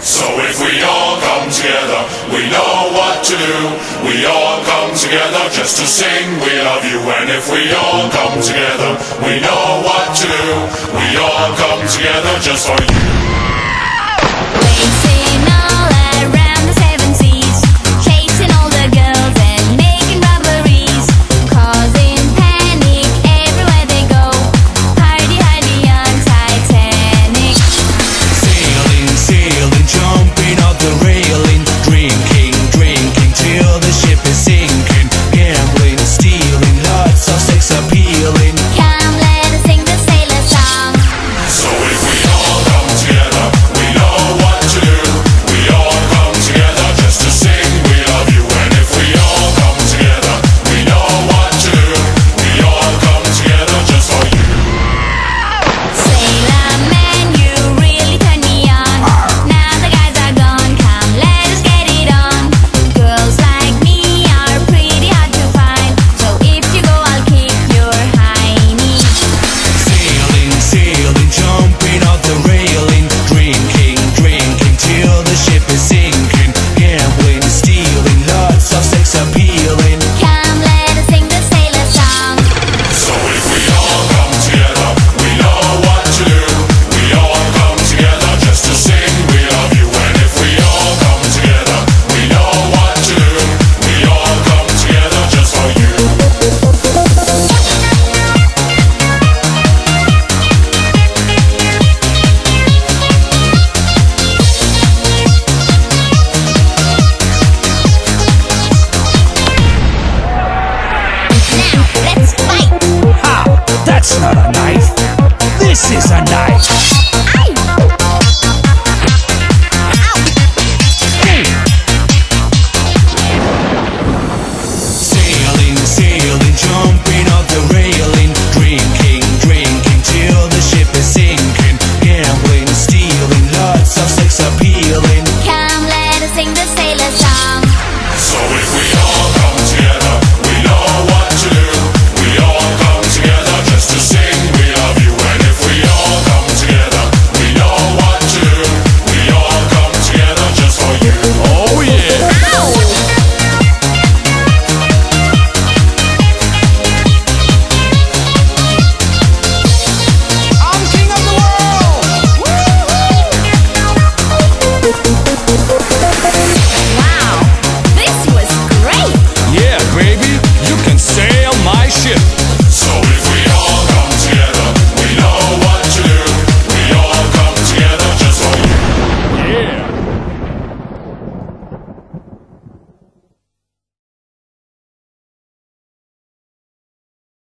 So if we all come together, we know what to do. We all come together just to sing we love you. And if we all come together, we know what to do. We all come together just for you. It's not a knife. This is a knife.